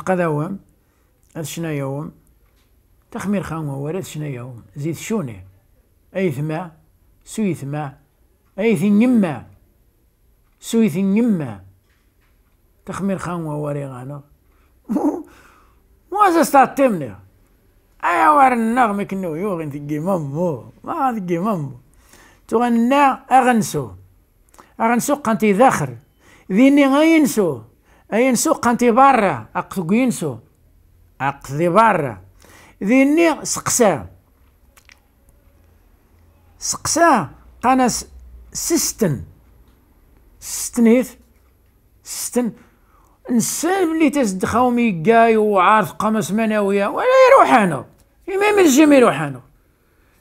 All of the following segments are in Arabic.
قد أوام هذا شنا يوم تخمير خان ورد شنا يوم زيد شوني أي ثما سوي ثما أي ثنيما سوي ثنيما تخمير خان وري غانا. مو تمني أيا وار النغمة كنو يوغن تجي مامو ما تجي مامو. تغنى أغنسو. أغنسو قنتي ذخر. ذيني غينسو. أينسو قنتي برا أقتو ينسو أقضي برا. ذيني سقسا. سقسا قناس سستن. ستنيث ستن نسان ملي تزد خاومي كاي وعارف قمص مناوية ولا يروح أنا. من الجيم يروح أنا.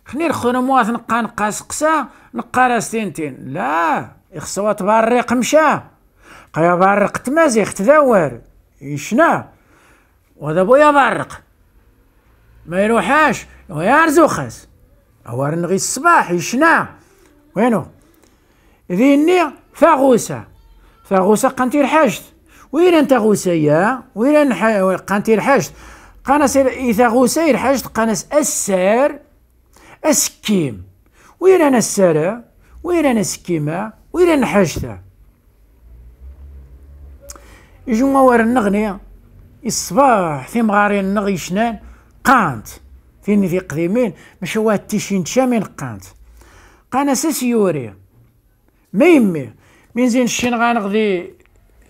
خني رخونا مواث نقا نقا سقسا نقا راستينتين لا يخصوا تبرق مشى قيا برق تمازيغ تدور يشنا وهذا بويا برق ما يروحاش ويا خاس هو نغي الصباح يشنا وينو؟ ذيني فاغوسة. فاغوسة قنتي الحاجت. وين أنت غوسيا وين قنتي الحاجت. قناس إذا غوسي الحاجت قناس السار أسكيم. وين أنا السارة وين أنا سكيمة وين أنا حاجتها يجو موار النغنية الصباح في مغاري النغ يشنان قانت. فيني في قديمين؟ مش هو التيشين تشامين قانت. قانا سيوري ما يمي من زين الشين غانغذي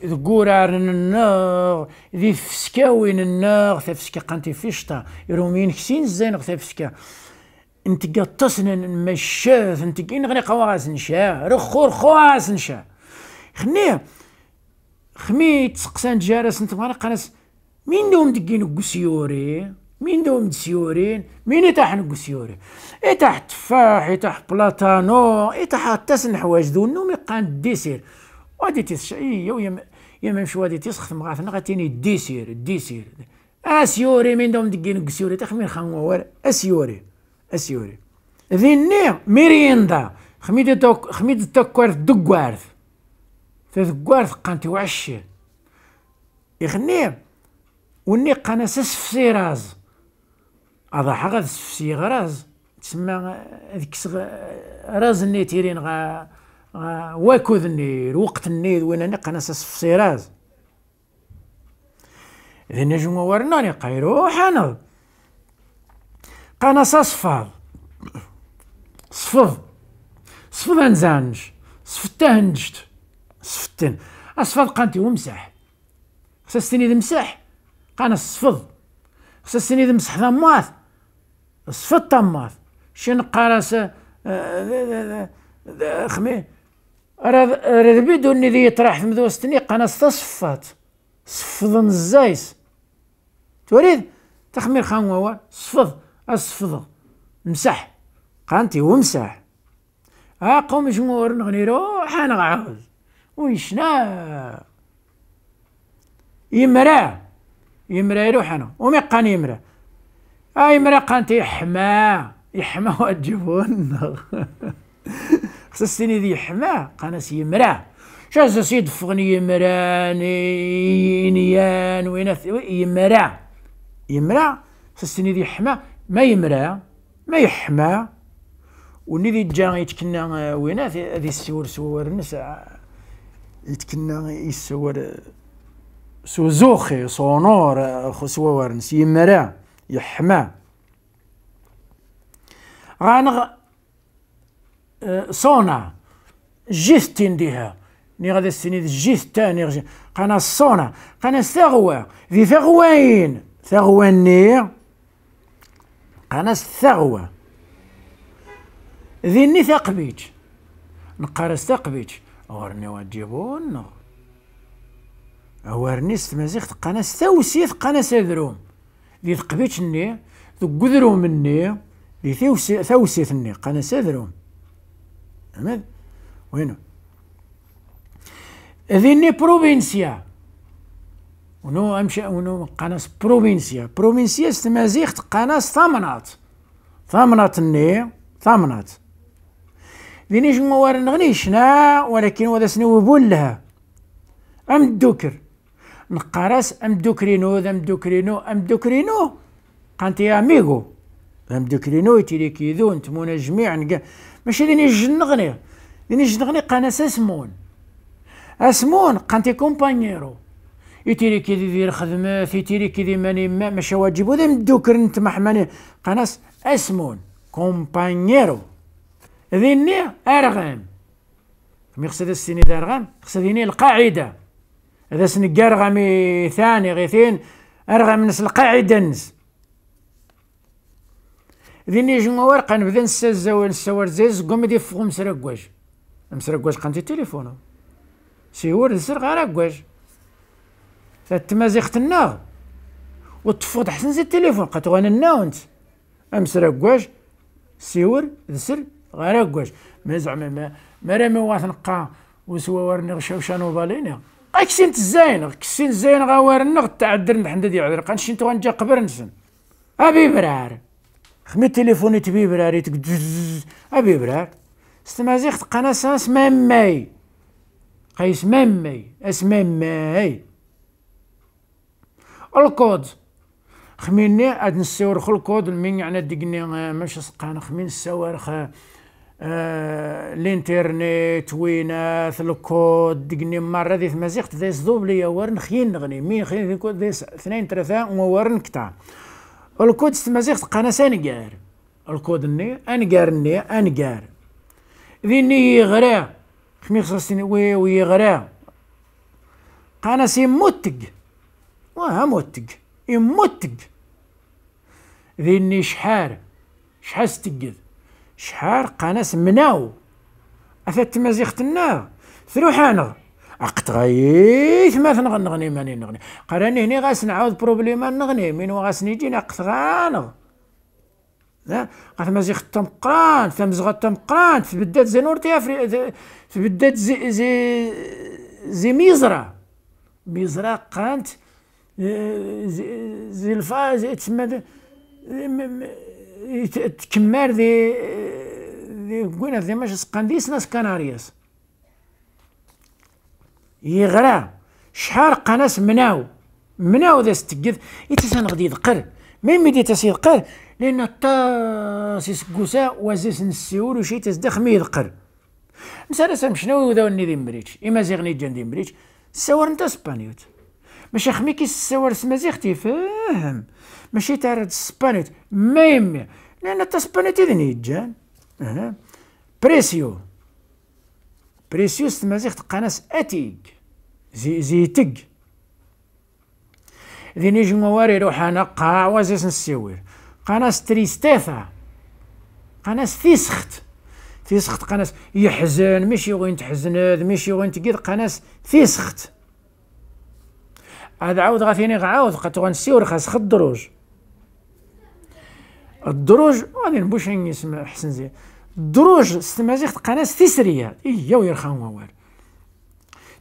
ذكورار النغ ذي فسكاوين النغ تفسكا قانتي فيشتا. يرومين كسين زين تفسكا انت قطسن مشاث انت كين غني قواس نشا رخو رخو نشا. خنيه خميت تسقسان جارس انت مغرق قناس مين دوم دقين قسيوري مين دوم دسيورين مين يتاح قسيوري يتاح تفاح يتاح بلاتانو يتاح تسن حوايج ذو النوم يقان ديسير. وادي تيس يو يا مش وادي تيسخ مغاث نغتيني ديسير ديسير. اسيوري مين دوم دقين قسيوري تخمين خان وار اسيوري اسيوري ذي ميريندا. خميد توك خميد توك دقوارث تذكوار ثقانتي وعشي يخني وني قانا سفسي راز. هذا حاجة سفسي غراز. تسمى ذيك راز ني تيرين غا واكوذ ني الوقت ني وين انا قانا سفسي راز. إذا نجم ورناني قايرو حانا قانا صفاض صفض صفض أنزانج. صفتهنجت صفتن أصفض قانتي ومسح خصستني ذي مسح قانا الصفض. خصستني ذي مسح ثماث صفض طماث شن قارس آه، آه، آه، خمي؟ راه بدون ذي يطرح في مدوستني قانا استصفات صفض الزايس. تريد تخمير خان هو صفض. اصفض مسح قانتي ومسح ها قوم جمهور نغني روح أنا عاود ويشنا يمرا يمرا يروح أنا ومي قان يمرا. اي يمرا قانت يحما يحما وجبون خصني ذي يحما قانس يمرا. شاز سيد فغني يمرا نيان وين يمرا. يمرا خصني ذي يحما ما يمرا ما يحما وني ذي جا يتكنا وين ذي السور سور نسا يتكنا يسور سو زوخي صونور خسوا ورنس يمرا يحما غانغ صونا جيث تنديها ني غادي السنيد تاني قانا الصونا قانا ثغوى ذي ثغوين. ثغواني. قانا الثغوى ذي ني ثقبيج نقارس ثقبيج أورني واجبون أورني ستمازيغ تقانا ستوسي تقانا سادروم. ثقبيتش ني ذو قذروم ني دي ثوسي ثوسي ني قانا سادروم. أمد وينو؟ ذيني بروفينسيا. ونو أمشي ونو قناس بروفينسيا. بروفينسيا ستمازيغ قناس ثامنات. ثامنات ني ثامنات. ذيني جموار نغنيشنا ولكن وذا سنو بولها أم الدوكر نقارس أم دوكرينو ذا مدوكرينو أم دوكرينو. قانت يا أميغو. أم دوكرينو يتيري كيدو نتمونا جميع ماشي ديني الجنغني ديني الجنغني قاناس اسمون اسمون قانتي كومبانيرو يتيري كي دير خدمات يتيري كي ماني ما ماشي واجب. وذا مدوكر نتمح ماني قناس اسمون كومبانيرو ذيني ارغام مي خصها السيني دارغام خصها ذيني القاعدة. هذا سنقار غامي ثاني غيثين ارغام نس القاعدة نس. ذيني جمع ورقة نبدا نسازاو نساور زيز قوم دي فوق مسرقواج مسرقواج قنتي تليفونو. سيور السر غير اكواج تمازيغتنا وتفوض حسن زي التليفون قد غانا الناونت امسر اكواج سيور ذسر غير اكواج ما زعما ما راه ما واث نقا وسوا ورني غشاو شانو بالينا اكسين تزاين كسين زين غاورنا تعدر محمد يعذر قنشين تو نجا قبر نسن. أبي برار. خمي تليفوني تبي براري أبي برار. ستمازيغ قناه سانس مامي قيس مامي اسمامي الكود. خميني اد نسورخ الكود من يعني دقني مش سقان خمين سوارخ آه الانترنت وينات الكود دقني مرة ذي مزيقت ذي صدوب لي ورن خين نغني. مين خين ذي كود؟ ذي اثنين ثلاثة وورن كتا. الكود ستمازيقت قانا سانقار الكود ني انقار ني انقار. ذي ني يغرا. خمي خصني وي ويغرا قانا سي موتق. واه موتق. يموتق. ذيني شحار. شحال ستقد شحار قناس مناو؟ اثات مازيختنا ثروحانا عقت غايث ما نغني ماني نغني. قراني هني غاس نعاود بروبليما نغني. من غاس نيجي ناقت غانغ لا قات مازيخ تمقران. ثمزغة تمقران. تبدات زنورتي افري تبدات زي زي زي ميزرا ميزرا قانت زي الفاز تسمى تكمار ذي ذي قوينا ذي ماش سقانديس ناس كنارياس يغرا شحال قناس مناو؟ مناو ذا ستقذ. يتسان غدي يذقر. مين ميدي يذقر؟ لأن الطاس يسقوسا وزيس نسيول وشي تزدخ مي يذقر شنو ذا وني ذي مريتش؟ إما زيغني جان ذي مريتش. سوار نتا سبانيوت. ماشي خمي كيساور سمازيغتي فاهم ماشي تارد سبانيت. ما يمي لأن تا سبانيت إذن يجان أه. بريسيو. بريسيو سمازيغت قناس أتيك. زي زيتك ذي نيجي مواري روحانا قاع وزيس نسيوير. قناس تريستيثا. قناس فيسخت فيسخت قناس يحزن. ماشي وين تحزن ماشي وين تقيد قناس فيسخت هذا عاود غاثيني عاود قد غنسيور خاص خد الدروج. الدروج غادي نبوش يسمى حسن زين. الدروج ستمازيغ قناس تيسريا إيا ويرخان ووار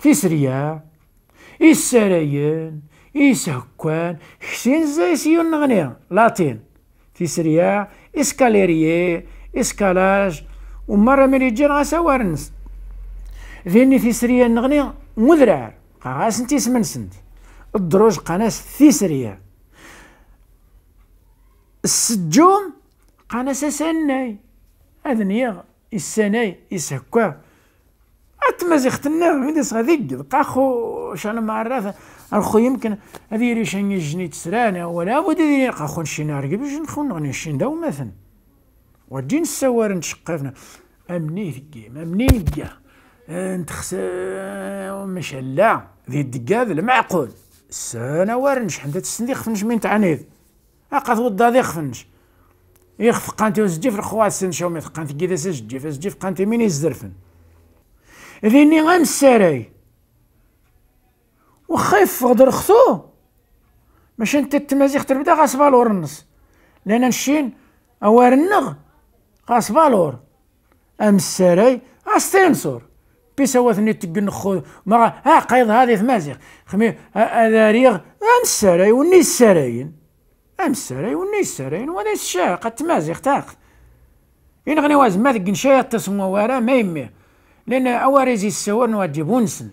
تيسريا السرايين إسهكوان حسين زي سيون نغني لاتين. تيسريا إسكاليريي إسكالاج ومرة من يجي غاسا وارنس ذيني تيسريا نغني مذرع غاس انتي سمنسنت الدروج قناس ثيسرية. السجوم قناس سناي هذا نيا السناي يسهكوا. اتمازيختنا من صغير قاخو شانا معرفة الخو يمكن هذه ريشان يجني تسرانا ولا بد ذي قاخو نشينا باش نخون نغني نشين داو مثلا وجين السوار نشقفنا. أمني ثقيم أمني نقا نتخس مش لا ذي الدقاذ المعقول. سنة ورنش حمدت السندي خفنش من تعنيد أقاث ودا ذي خفنش. يخف قانتي وزجيف الخوات سن شومي قانتي كيدا سجيف سجيف قانتي مين يزرفن ذيني غام السراي وخيف غدر خثو ماشي أنت التمازيغ تربدا غاس بالور النص. لأن نشين أوار النغ غاس بالور. أم السراي غاس تنصر بيسواتني تقن خو ما ها قيض هذه مازيغ خمي أذاريغ أم السراي وني السراين أم السراي وني السراين وهذا الشاق تمازيغ تاق إن غني واز ما ذقن شيء تسمو ورا ما يمي. لأن أواريزي السور نواجب ونسن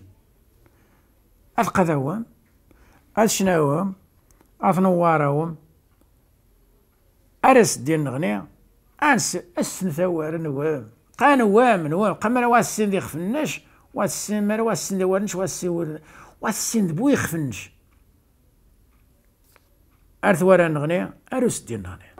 القذوة أشناوهم أثنوارهم أرس ديال نغني أنس أسن ثوار نوام قان وام نوام قمر واسين دي خفنش واسين مر واسين دي ورنش؟ واسين واسين بوي خفنش؟ أرث ورا نغني أرس ديال نغني.